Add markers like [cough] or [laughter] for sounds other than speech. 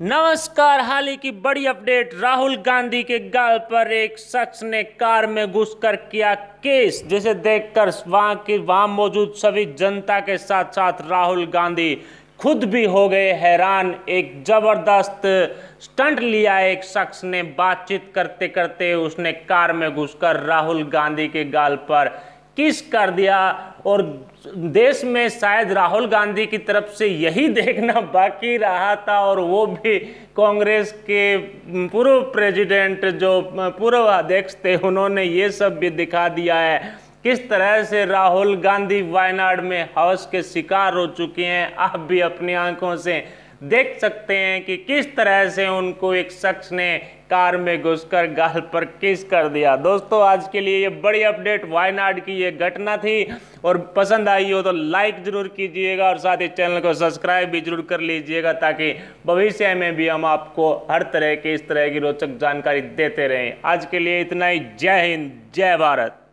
नमस्कार, हाल ही की बड़ी अपडेट। राहुल गांधी के गाल पर एक शख्स ने कार में घुसकर किया केस, जिसे देखकर वहाँ की वहाँ मौजूद सभी जनता के साथ साथ राहुल गांधी खुद भी हो गए हैरान। एक ज़बरदस्त स्टंट लिया एक शख्स ने। बातचीत करते करते उसने कार में घुसकर राहुल गांधी के गाल पर किस कर दिया? और देश में शायद राहुल गांधी की तरफ़ से यही [laughs] देखना बाकी रहा था और वो भी कांग्रेस के पूर्व प्रेसिडेंट जो पूर्व अध्यक्ष थे, उन्होंने ये सब भी दिखा दिया है। किस तरह से राहुल गांधी वायनाड में हाउस के शिकार हो चुके हैं, आप भी अपनी आँखों से देख सकते हैं कि किस तरह से उनको एक शख्स ने कार में घुसकर गाल पर किस कर दिया। दोस्तों, आज के लिए ये बड़ी अपडेट, वायनाड की ये घटना थी। और पसंद आई हो तो लाइक ज़रूर कीजिएगा और साथ ही चैनल को सब्सक्राइब भी ज़रूर कर लीजिएगा ताकि भविष्य में भी हम आपको हर तरह की इस तरह की रोचक जानकारी देते रहें। आज के लिए इतना ही। जय हिंद, जय भारत।